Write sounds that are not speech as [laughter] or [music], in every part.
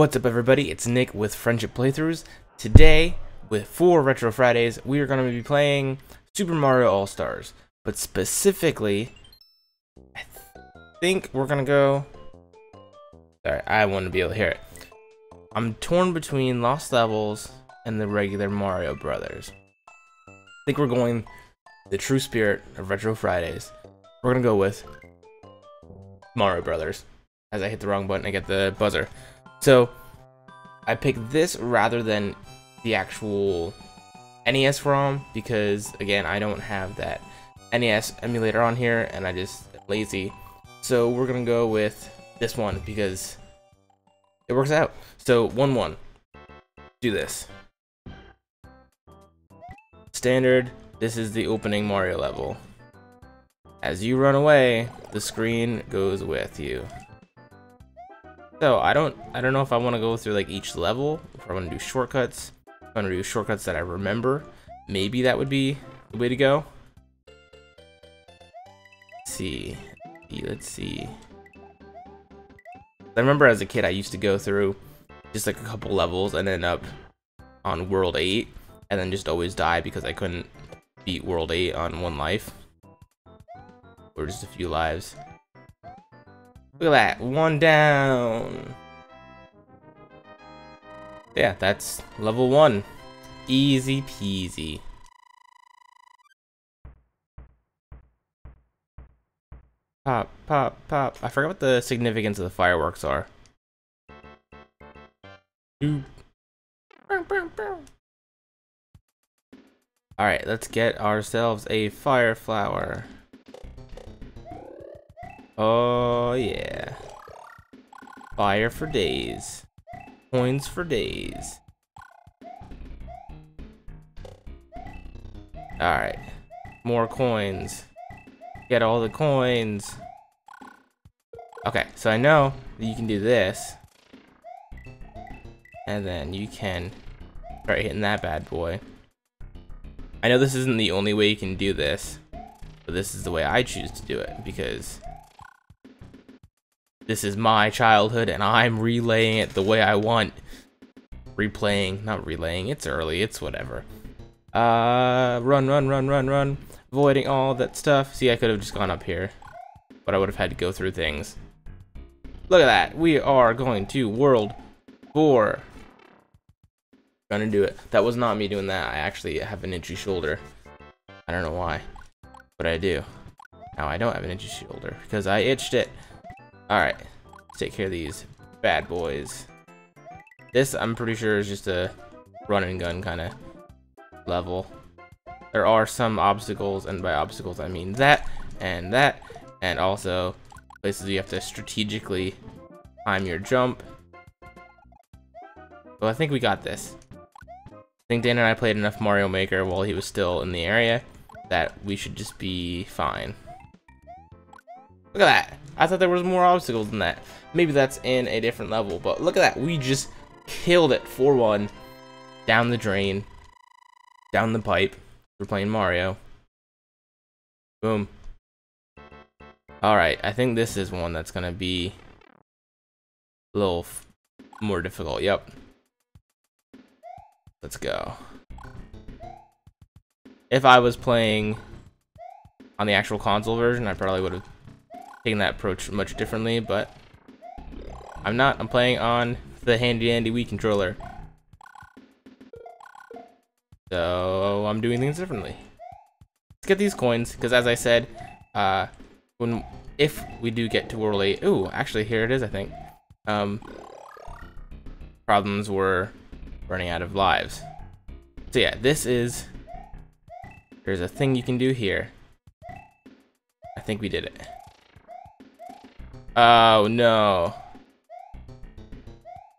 What's up everybody, it's Nick with Friendship Playthroughs. Today, with four Retro Fridays, we are going to be playing Super Mario All-Stars. But specifically, I th think we're going to go... Sorry, I want to be able to hear it. I'm torn between Lost Levels and the regular Mario Brothers. I think we're going the true spirit of Retro Fridays. We're going to go with Mario Brothers. As I hit the wrong button, I get the buzzer. So I picked this rather than the actual NES ROM because again I don't have that NES emulator on here and I just lazy. So we're gonna go with this one because it works out. So 1-1. Do this. Standard, this is the opening Mario level. As you run away, the screen goes with you. So I don't I don't know if I want to go through like each level, if I want to do shortcuts, if I want to do shortcuts that I remember. Maybe that would be the way to go. Let's see. Let's see. I remember as a kid I used to go through just like a couple levels and end up on World 8 and then just always die because I couldn't beat World 8 on one life. Or just a few lives. Look at that, one down. Yeah, that's level one. Easy peasy. Pop, pop, pop. I forgot what the significance of the fireworks are. Alright, let's get ourselves a fire flower. Oh, yeah. Fire for days. Coins for days. Alright. More coins. Get all the coins. Okay, so I know that you can do this. And then you can start hitting that bad boy. I know this isn't the only way you can do this. But this is the way I choose to do it because this is my childhood and I'm relaying it the way I want. Replaying, not relaying, it's early, it's whatever. Uh, run, run, run, run, run. Avoiding all that stuff. See, I could have just gone up here. But I would have had to go through things. Look at that. We are going to World 4. Gonna do it. That was not me doing that. I actually have an itchy shoulder. I don't know why. But I do. Now I don't have an itchy shoulder because I itched it. Alright, take care of these bad boys. This, I'm pretty sure, is just a run and gun kind of level. There are some obstacles, and by obstacles I mean that, and that, and also places you have to strategically time your jump. Well, I think we got this. I think Dan and I played enough Mario Maker while he was still in the area that we should just be fine. Look at that. I thought there was more obstacles than that. Maybe that's in a different level, but look at that. We just killed it 4-1. Down the drain. Down the pipe. We're playing Mario. Boom. Alright, I think this is one that's going to be a little more difficult. Yep. Let's go. If I was playing on the actual console version, I probably would have taking that approach much differently, but I'm not. I'm playing on the handy dandy Wii controller. So I'm doing things differently. Let's get these coins, because as I said, uh, when if we do get to World 8, ooh, actually here it is, I think. Um, problems were running out of lives. So yeah, this is, there's a thing you can do here. I think we did it. Oh, no.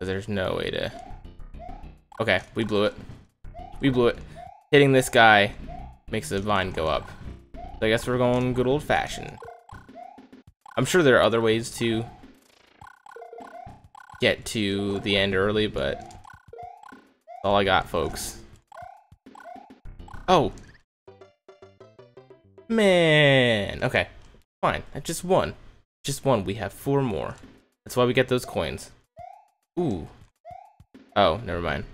There's no way to... Okay, we blew it. We blew it. Hitting this guy makes the vine go up. So I guess we're going good old-fashioned. I'm sure there are other ways to get to the end early, but that's all I got, folks. Oh. Man. Okay. Fine. I just won. Just one. We have four more. That's why we get those coins. Ooh. Oh, never mind.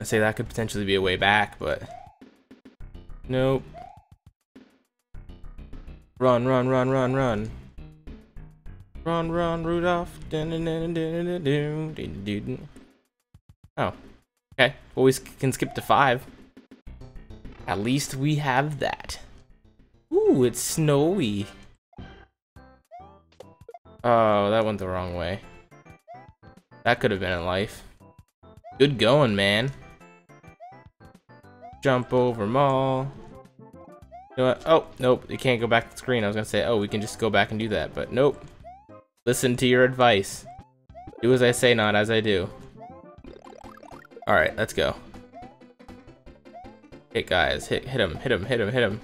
I say that could potentially be a way back, but nope. Run, run, run, run, run. Run, run, Rudolph. Oh. Okay. Well, we can skip to five. At least we have that. Ooh, it's snowy. Oh, that went the wrong way. That could have been in life. Good going, man. Jump over mall. You know what? Oh, nope. You can't go back to the screen. I was going to say, oh, we can just go back and do that. But nope. Listen to your advice. Do as I say, not as I do. Alright, let's go. Hit guys. Hit, hit him, hit him, hit him, hit him.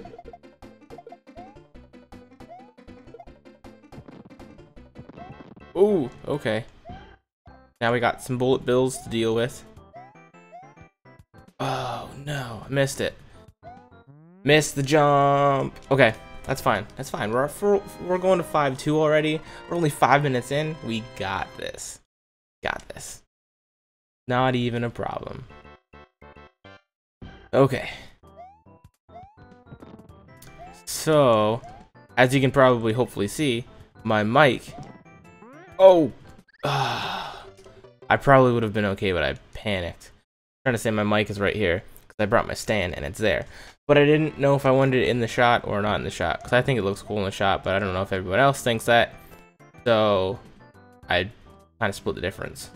Okay. Now we got some bullet bills to deal with. Oh, no. I missed it. Missed the jump. Okay, that's fine. That's fine. We're, we're going to 5-2 already. We're only five minutes in. We got this. Got this. Not even a problem. Okay. So, as you can probably hopefully see, my mic... Oh! [sighs] I probably would have been okay, but I panicked. I'm trying to say my mic is right here, because I brought my stand and it's there. But I didn't know if I wanted it in the shot or not in the shot. Because I think it looks cool in the shot, but I don't know if everyone else thinks that. So, I kind of split the difference.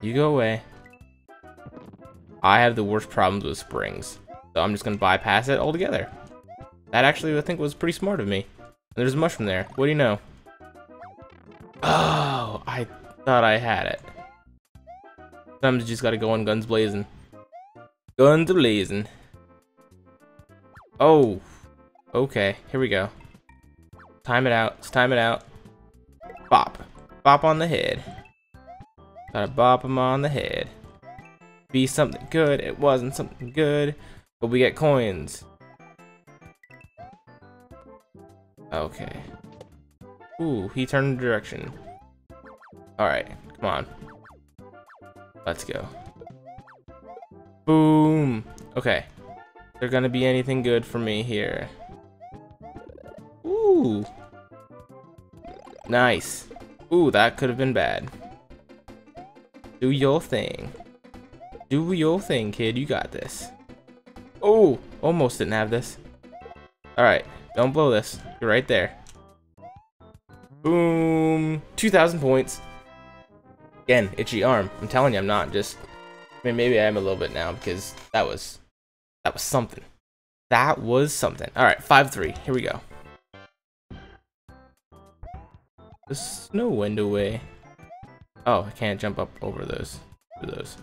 You go away. I have the worst problems with springs. So I'm just going to bypass it altogether. That actually, I think, was pretty smart of me. And there's a mushroom there. What do you know? Oh, I thought I had it. Sometimes you just gotta go on guns blazing. Guns blazing. Oh. Okay, here we go. Time it out. Let's time it out. Bop. Bop on the head. Gotta bop him on the head. Be something good. It wasn't something good. But we get coins. Okay. Ooh, he turned direction. Alright, come on. Let's go. Boom. Okay. There gonna be anything good for me here. Ooh. Nice. Ooh, that could have been bad. Do your thing. Do your thing, kid. You got this. Oh, almost didn't have this. Alright, don't blow this. You're right there. Boom. 2,000 points. Again, itchy arm. I'm telling you, I'm not just I mean, maybe I am a little bit now because that was that was something. That was something. All right, five three. Here we go. The snow went away. Oh, I can't jump up over those. those.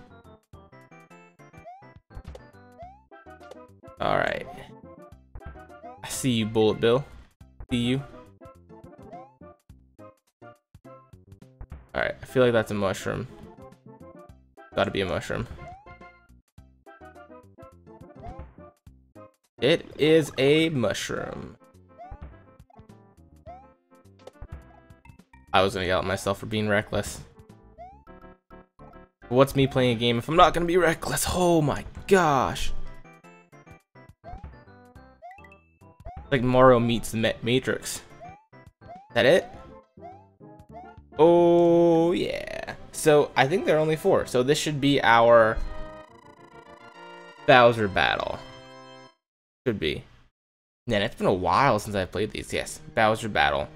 All right. I see you, Bullet Bill. See you. All right. I feel like that's a mushroom. Gotta be a mushroom. It is a mushroom. I was gonna yell at myself for being reckless. What's me playing a game if I'm not gonna be reckless? Oh my gosh. Like Mario meets the Matrix. That it? Oh yeah. So I think there are only four. So this should be our Bowser battle. Should be. Man, it's been a while since I've played these. Yes, Bowser battle.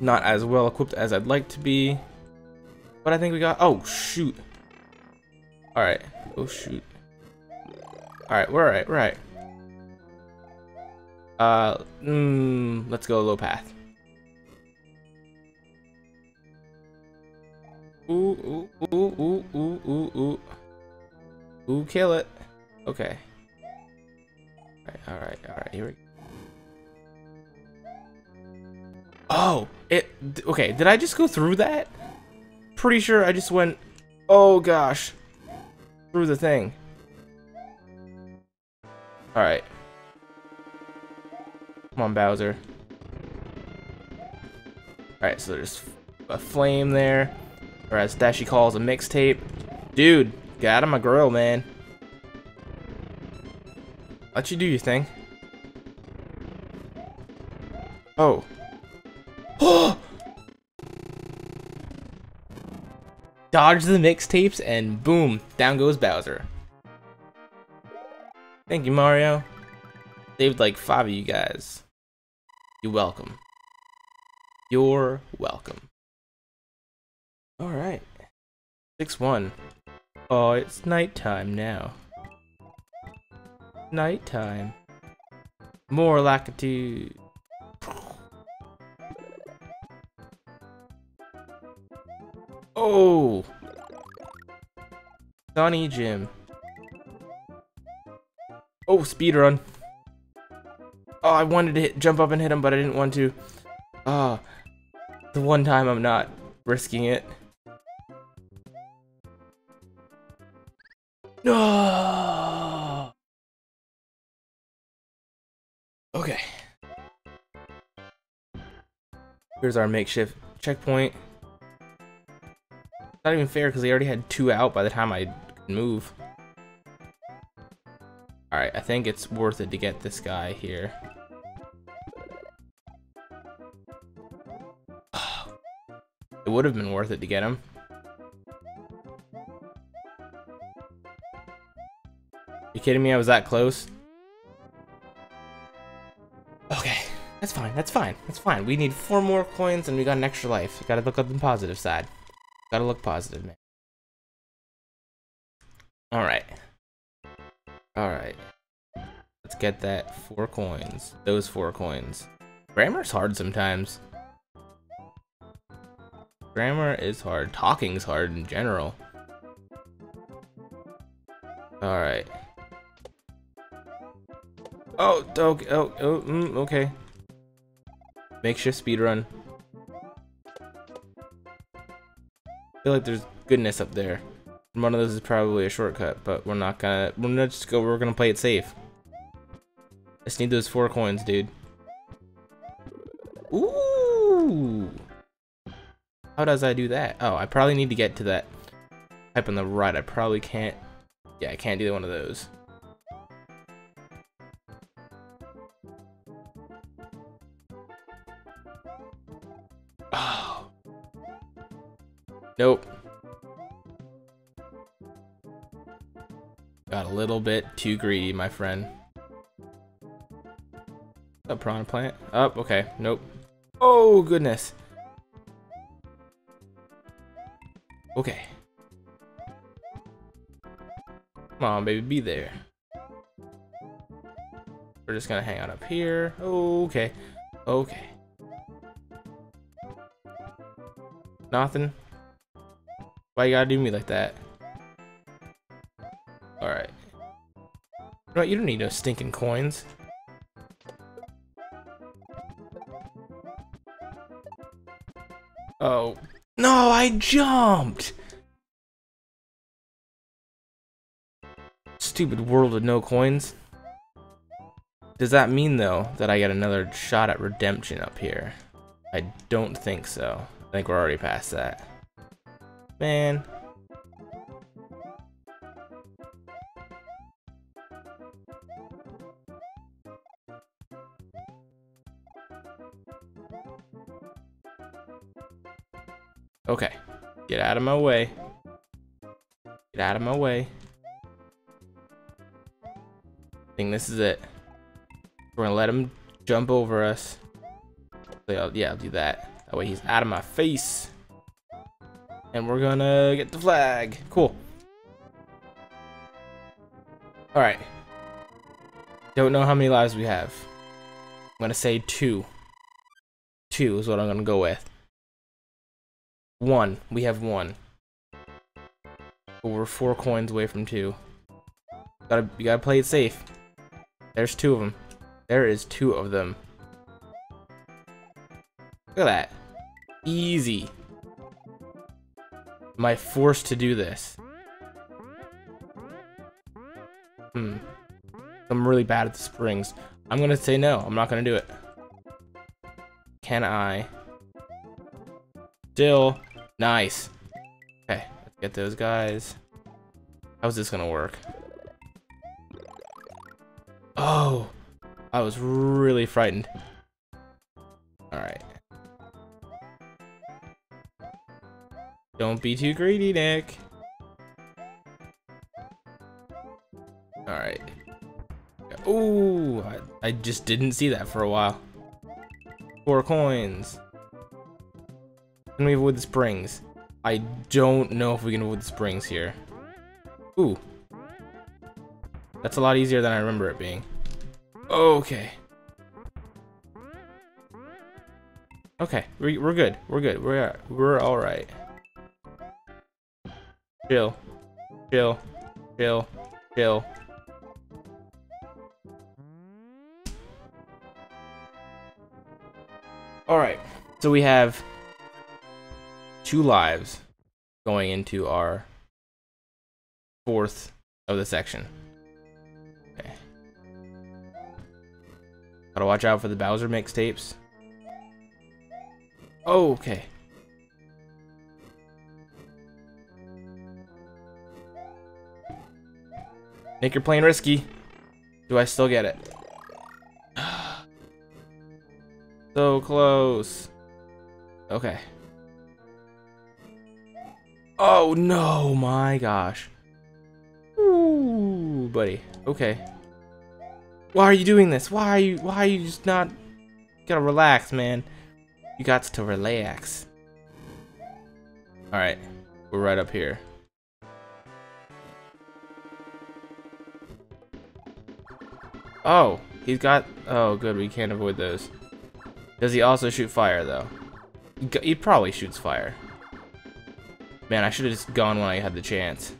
Not as well equipped as I'd like to be. But I think we got... Oh, shoot. Alright. Oh, shoot. Alright, we're alright, we're alright. Uh, mm, let's go low path. Ooh, ooh, ooh, ooh, ooh, ooh, ooh. Kill it. Okay. Alright, alright, alright, here we go. Oh, it, okay, did I just go through that? Pretty sure I just went, oh gosh, through the thing. Alright. Come on, Bowser. Alright, so there's a flame there. Or as Dashy calls, a mixtape. Dude, get out of my grill, man. Let you do your thing. Oh. [gasps] Dodge the mixtapes and boom, down goes Bowser. Thank you, Mario. Saved like five of you guys. You're welcome. You're welcome. Alright. 6-1. Oh, it's nighttime now. Nighttime. More lackitude. Oh! Sunny Jim. Oh, speed run. Oh, I wanted to hit, jump up and hit him, but I didn't want to. Ah, oh, the one time I'm not risking it. No. Okay. Here's our makeshift checkpoint. Not even fair because they already had two out by the time I move. Alright, I think it's worth it to get this guy here. [sighs] It would have been worth it to get him. You kidding me? I was that close? Okay, that's fine, that's fine, that's fine. We need four more coins and we got an extra life. Gotta look on the positive side. Gotta look positive, man. Alright. Alright. Let's get that four coins. Those four coins. Grammar's hard sometimes. Grammar is hard. Talking's hard in general. Alright. Oh, okay, oh, oh, mm, okay. Makeshift speedrun. I feel like there's goodness up there. One of those is probably a shortcut, but we're not gonna, we're not just go, we're gonna play it safe. I just need those four coins, dude. Ooh! How does I do that? Oh, I probably need to get to that type on the right. I probably can't, yeah, I can't do one of those. Nope. Got a little bit too greedy, my friend. A piranha plant? Up, oh, okay. Nope. Oh, goodness. Okay. Come on, baby, be there. We're just gonna hang out up here. Okay. Okay. Nothing? Why you gotta do me like that? Alright. No, you don't need no stinking coins. Oh. No, I jumped! Stupid world with no coins. Does that mean, though, that I get another shot at redemption up here? I don't think so. I think we're already past that. Man. Okay. Get out of my way. Get out of my way. I think this is it. We're gonna let him jump over us. yeah, I'll do that. That way he's out of my face. And we're gonna get the flag. Cool. Alright. Don't know how many lives we have. I'm gonna say two. Two is what I'm gonna go with. One. We have one. But we're four coins away from two. Gotta, you gotta play it safe. There's two of them. There is two of them. Look at that. Easy. Am I forced to do this? Hmm. I'm really bad at the springs. I'm gonna say no. I'm not gonna do it. Can I? Still. Nice. Okay, let's get those guys. How's this gonna work? Oh, I was really frightened. Don't be too greedy, Nick. Alright. Ooh, I, I just didn't see that for a while. Four coins. Can we avoid the springs? I don't know if we can avoid the springs here. Ooh. That's a lot easier than I remember it being. Okay. Okay, we, we're good. We're good. We're we're all right. Chill, chill, chill, chill. All right. So we have two lives going into our fourth of the section. Okay. Gotta watch out for the Bowser mixtapes. Oh, okay. Nick, you're playing risky. Do I still get it? [sighs] so close. Okay. Oh no, my gosh. Ooh, buddy. Okay. Why are you doing this? Why are you why are you just not you gotta relax, man. You got to relax. Alright. We're right up here. Oh, he's got... Oh, good. We can't avoid those. Does he also shoot fire, though? He probably shoots fire. Man, I should have just gone when I had the chance.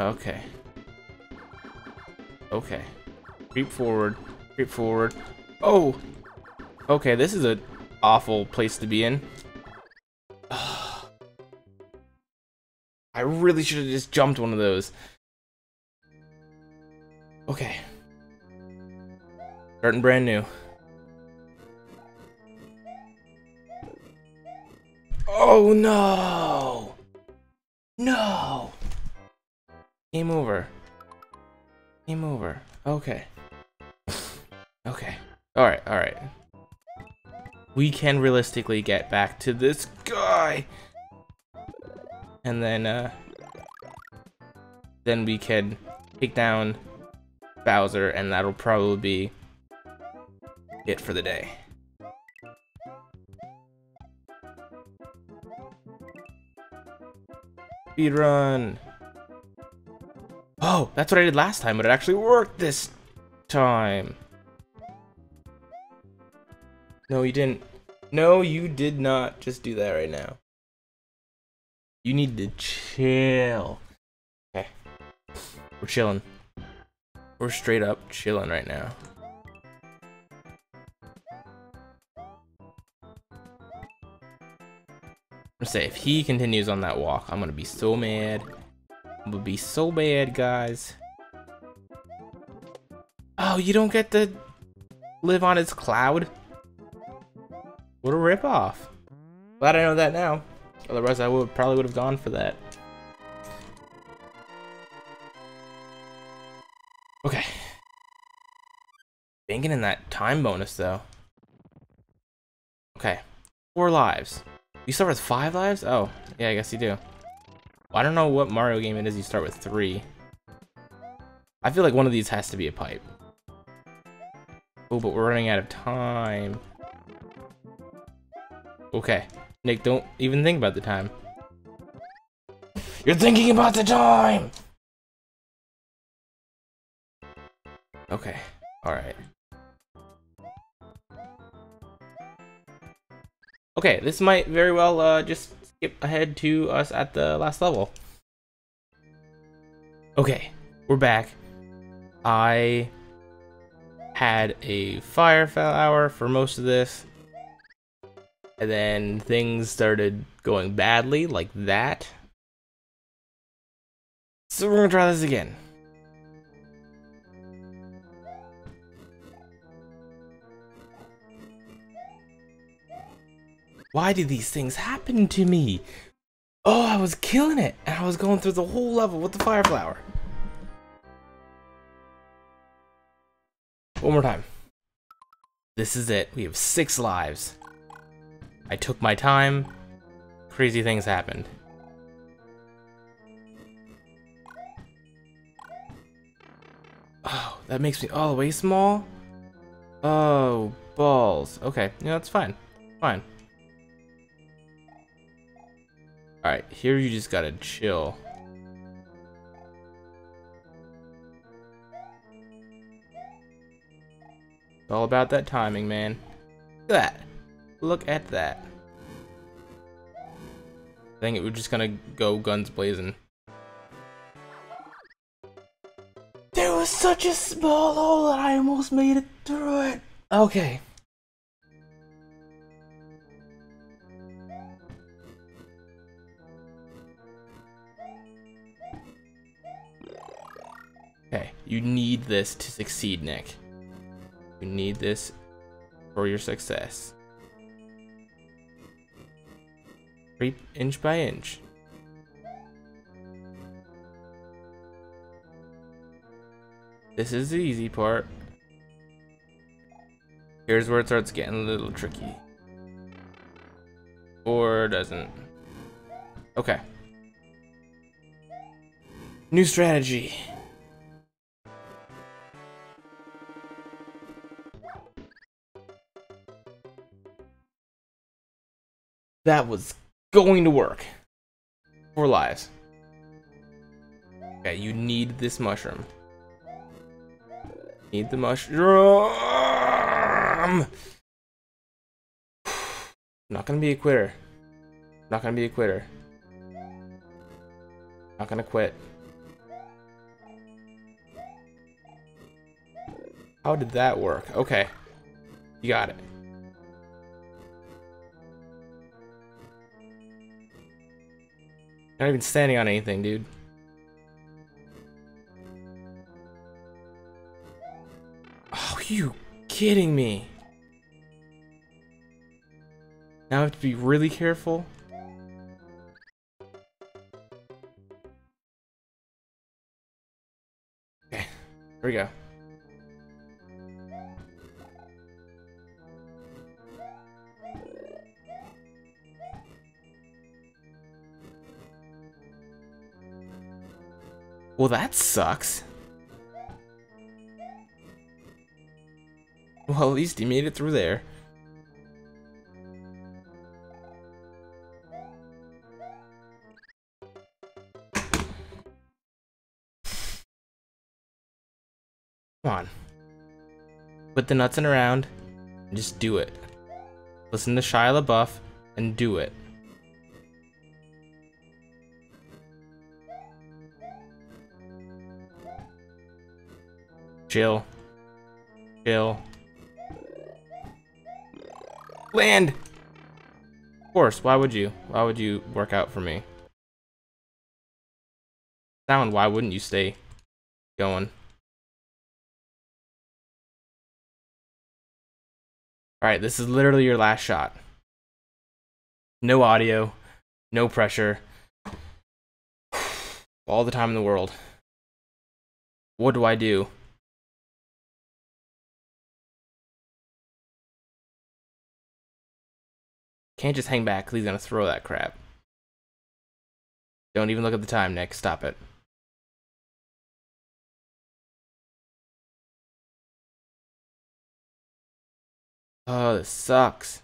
Okay. Okay. Creep forward. Creep forward. Oh! Okay, this is an awful place to be in. [sighs] I really should have just jumped one of those. Okay. Starting brand new. Oh no! No! Game over. Game over. Okay. okay. Alright, alright. We can realistically get back to this guy! And then, uh... Then we can take down Bowser, and that'll probably be it for the day. Speed run. Oh, that's what I did last time, but it actually worked this time. No, you didn't. No, you did not just do that right now. You need to chill. Okay. We're chilling. We're straight up chilling right now. I'm say if he continues on that walk, I'm gonna be so mad. I'm gonna be so bad, guys. Oh, you don't get to live on his cloud? What a ripoff. Glad I know that now. Otherwise, I would probably would have gone for that. Banking in that time bonus, though. Okay. Four lives. You start with five lives? Oh, yeah, I guess you do. Well, I don't know what Mario game it is you start with three. I feel like one of these has to be a pipe. Oh, but we're running out of time. Okay. Nick, don't even think about the time. You're thinking about the time! Okay, alright. Okay, this might very well uh, just skip ahead to us at the last level. Okay, we're back. I had a fire hour for most of this. And then things started going badly, like that. So we're gonna try this again. Why did these things happen to me? Oh, I was killing it, and I was going through the whole level with the fire flower. One more time. This is it. We have six lives. I took my time. Crazy things happened. Oh, that makes me all the way small? Oh, balls. Okay, yeah, that's fine. Fine. Alright, here you just gotta chill. It's all about that timing, man. Look at that. Look at that. I think we're just gonna go guns blazing. There was such a small hole that I almost made it through it. Okay. You need this to succeed, Nick. You need this for your success. Creep inch by inch. This is the easy part. Here's where it starts getting a little tricky. Or doesn't. Okay. New strategy. That was going to work. Four lives. Okay, you need this mushroom. Need the mushroom. [sighs] Not gonna be a quitter. Not gonna be a quitter. Not gonna quit. How did that work? Okay. You got it. Not even standing on anything, dude. Oh, you kidding me? Now I have to be really careful. Okay, here we go. Well, that sucks. Well, at least he made it through there. Come on. Put the nuts in around just do it. Listen to Shia LaBeouf and do it. Chill. Chill. Land! Of course, why would you? Why would you work out for me? Sound, why wouldn't you stay going? Alright, this is literally your last shot. No audio, no pressure. [sighs] All the time in the world. What do I do? Can't just hang back because he's going to throw that crap. Don't even look at the time, Nick. Stop it. Oh, this sucks.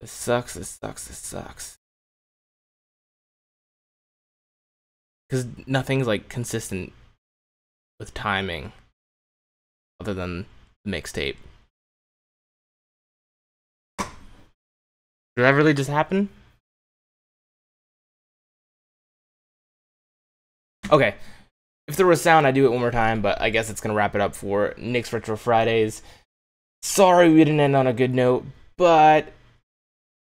This sucks, this sucks, this sucks. Because nothing's, like, consistent with timing other than the mixtape. Did that really just happen? Okay. If there was sound, I'd do it one more time, but I guess it's going to wrap it up for Nick's Retro Fridays. Sorry we didn't end on a good note, but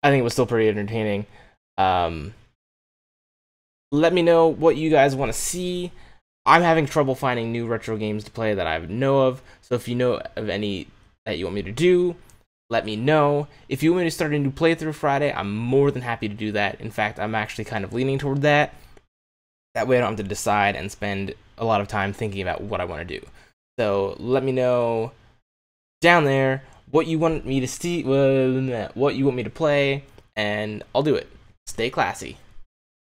I think it was still pretty entertaining. Um, let me know what you guys want to see. I'm having trouble finding new retro games to play that I know of, so if you know of any that you want me to do, let me know. If you want me to start a new playthrough Friday, I'm more than happy to do that. In fact, I'm actually kind of leaning toward that. That way I don't have to decide and spend a lot of time thinking about what I want to do. So let me know down there what you want me to see, uh, what you want me to play, and I'll do it. Stay classy.